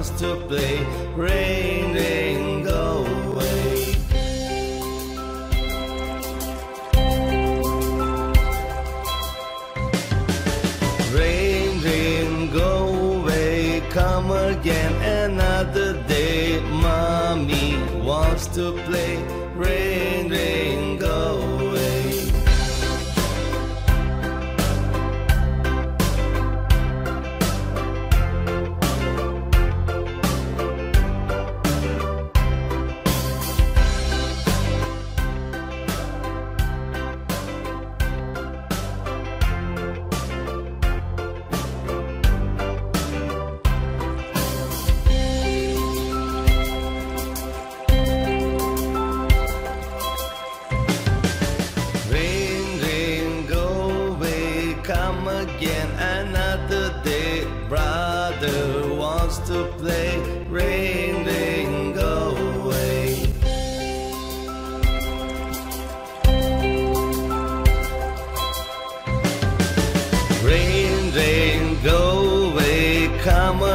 wants to play rain, rain, go away. Rain, rain, go away, come again another day. Mommy wants to play rain.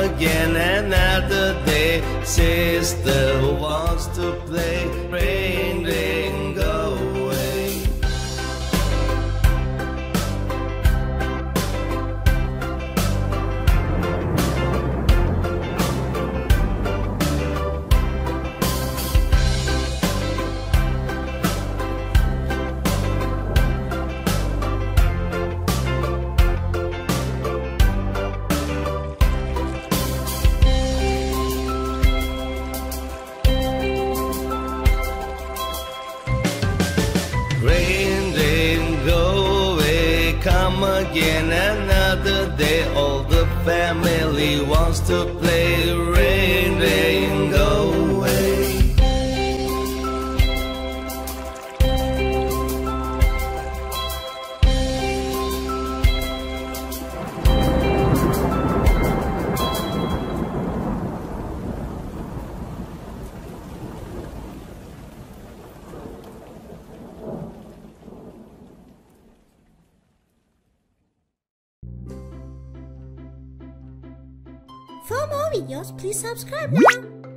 again another day. Sister wants to play. again another day. All the family wants to play around. For more videos, please subscribe now.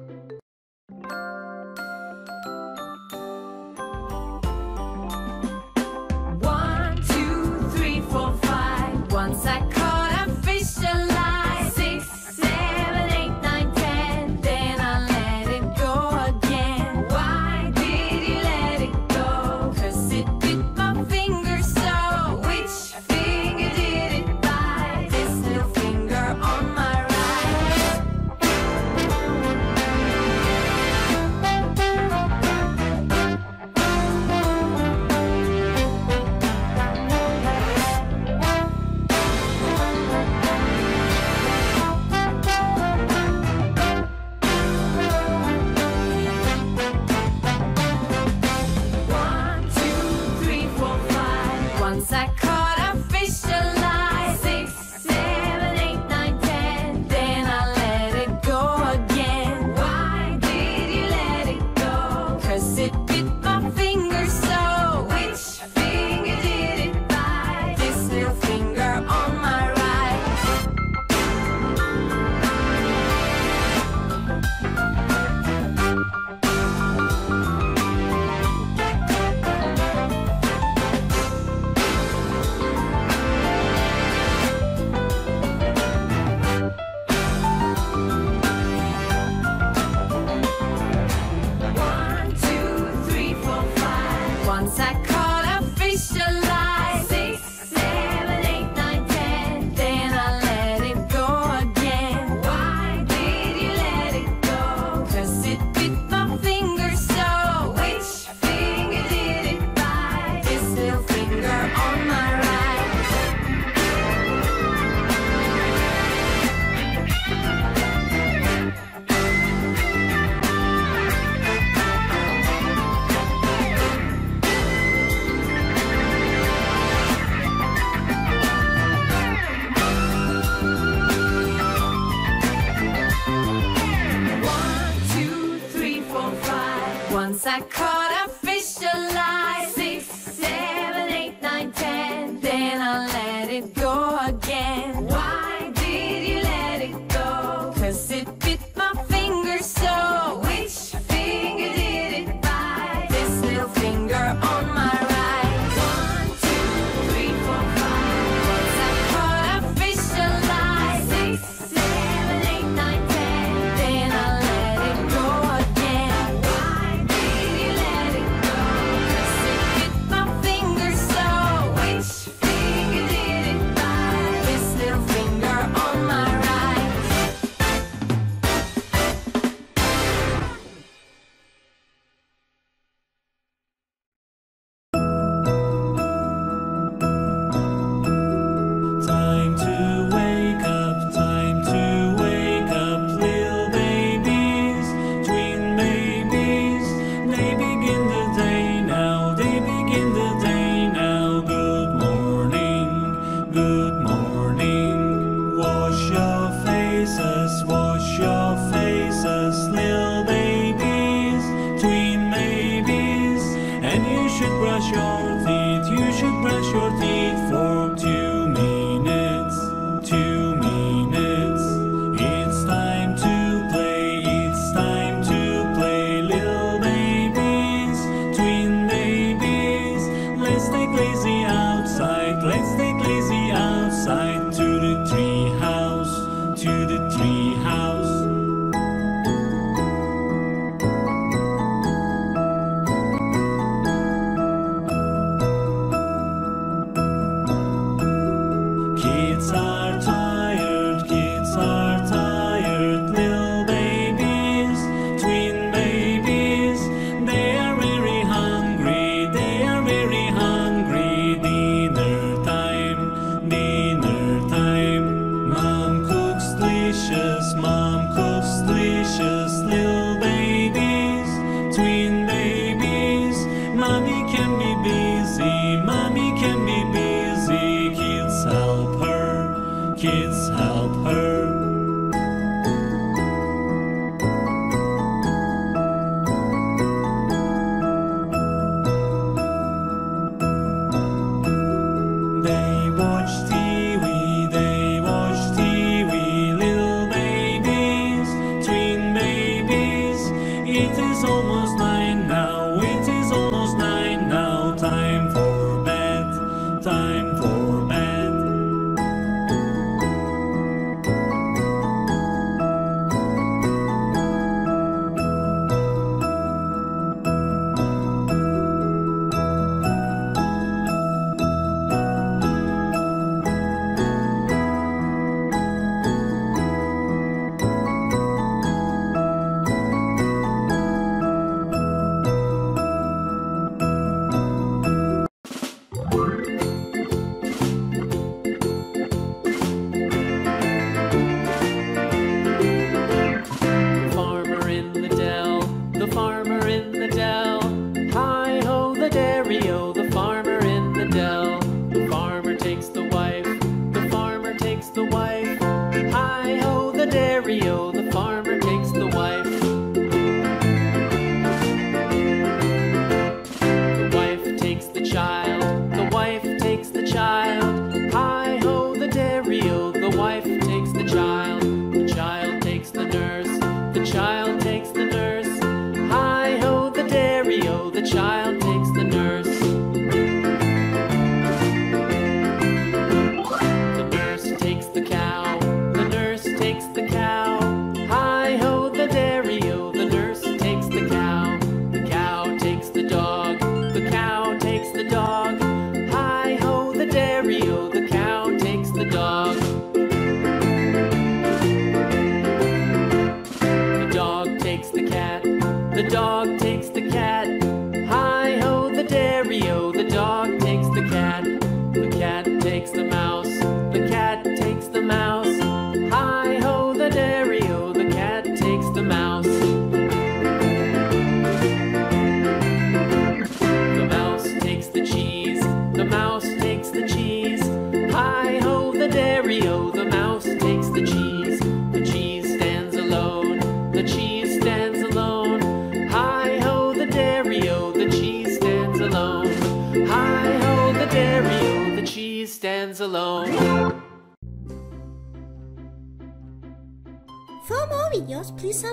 In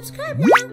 subscribe now.